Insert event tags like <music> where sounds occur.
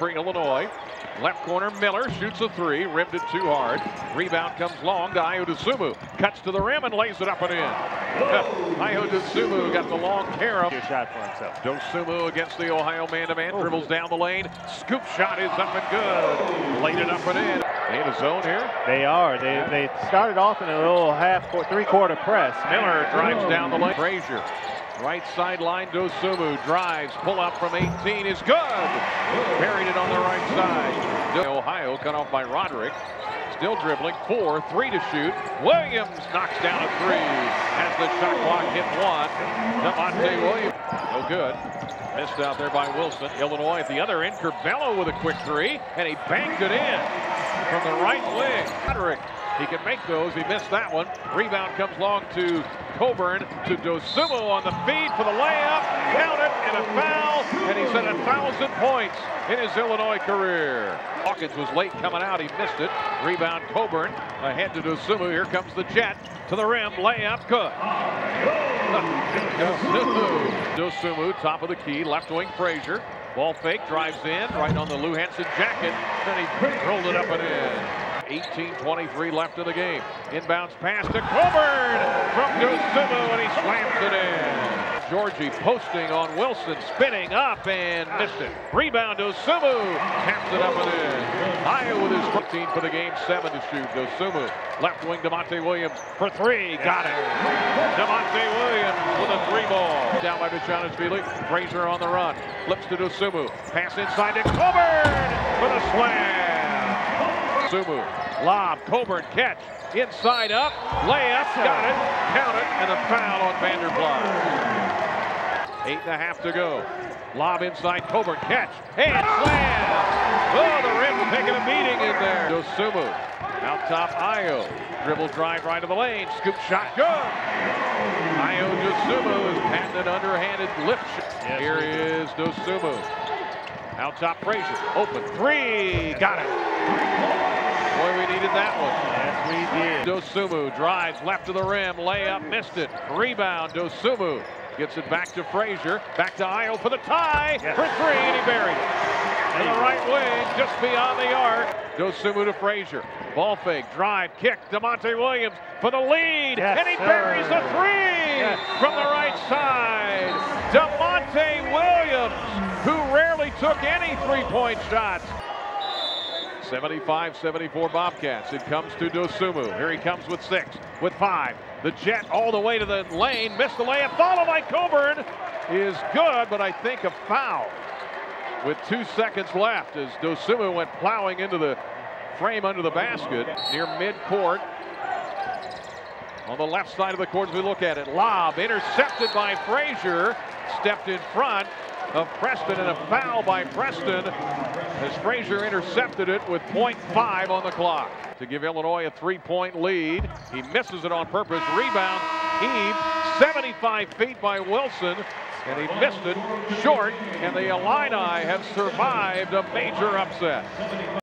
for Illinois. Left corner, Miller shoots a three, rimmed it too hard. Rebound comes long to Ayo Dosunmu. Cuts to the rim and lays it up and in. <laughs> Ayo Dosunmu got the long carom. Good shot for himself. Dosunmu against the Ohio man-to-man, oh. dribbles down the lane. Scoop shot is up and good. Laid it up and in. They in a zone here. They are. They they started off in a little half court, three quarter press. Miller drives oh. down the lane. Frazier Right sideline, Dosunmu drives, pull up from 18 is good. Buried it on the right side. Ohio cut off by Roderick. Still dribbling, four, three to shoot. Williams knocks down a three. Has the shot clock hit one. Da'Monte Williams, no good. Missed out there by Wilson. Illinois at the other end. Curbelo with a quick three, and he banked it in from the right wing. Roderick he can make those. He missed that one. Rebound comes long to Cockburn to Dosunmu on the feed for the layup. Count it and a foul. And he's at a thousand points in his Illinois career. Hawkins was late coming out. He missed it. Rebound Cockburn ahead to Dosunmu. Here comes the jet to the rim. Layup good. <laughs> Dosunmu. Dosunmu, top of the key. Left wing Frazier. Ball fake, drives in, right on the Lou Henson jacket. Then he rolled it up and in. 18-23 left in the game. Inbounds pass to Cockburn from Dosunmu, and he slams it in. Giorgi posting on Wilson, spinning up and missed it. Rebound Dosunmu, taps it up and in. Ayo with his 14 for the game, seven to shoot. Dosunmu, left wing Da'Monte Williams for three, got it. Da'Monte Williams with a three ball. Down by Bezhanishvili, Frazier on the run, flips to Dosunmu, pass inside to Cockburn for the slam. Sumu. Lob, Cockburn catch. Inside up. Layup. Got it. Count it. And a foul on Vander Plas. Eight and a half to go. Lob inside. Cockburn catch. And slam. Oh, the rim taking a beating in there. Dosunmu. Out top, Ayo. Dribble drive right to the lane. Scoop shot. Good. Ayo Dosunmu is patented underhanded lift. Yes, Here is Dosunmu. Out top, Frazier. Open. Three. Got it. Boy, we needed that one. Yes, we did. Dosunmu drives left to the rim, layup, missed it. Rebound, Dosunmu gets it back to Frazier, back to Ayo for the tie yes. for three, and he buried it. To the right wing, just beyond the arc. Dosunmu to Frazier. Ball fake, drive, kick. Da'Monte Williams for the lead, yes, and he sir. buries a three yes. from the right side. Da'Monte Williams, who rarely took any three-point shots. 75-74 Bobcats. It comes to Dosunmu. Here he comes with six, with five. The jet all the way to the lane. Missed the layup. Followed by Cockburn is good, but I think a foul with two seconds left as Dosunmu went plowing into the frame under the basket near midcourt. On the left side of the court as we look at it. Lob intercepted by Frazier. Stepped in front of Preston and a foul by Preston as Frazier intercepted it with 0.5 on the clock to give Illinois a three-point lead. He misses it on purpose. Rebound, heave, 75 feet by Wilson, and he missed it short, and the Illini have survived a major upset.